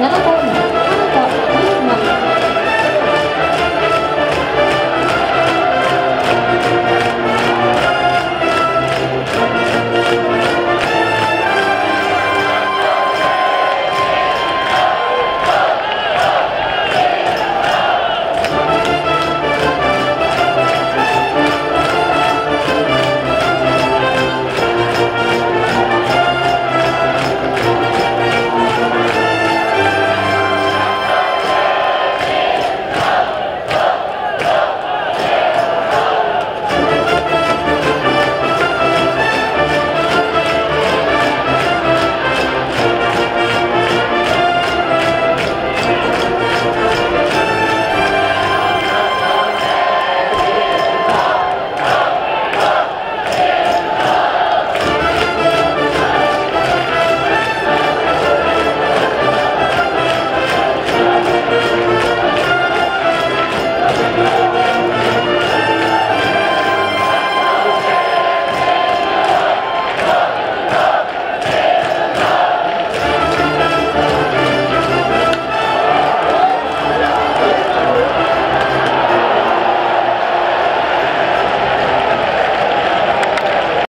Nó có.